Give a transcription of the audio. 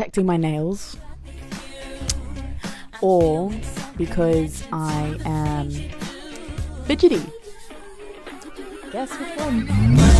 protecting my nails, or because I am fidgety. Guess which one?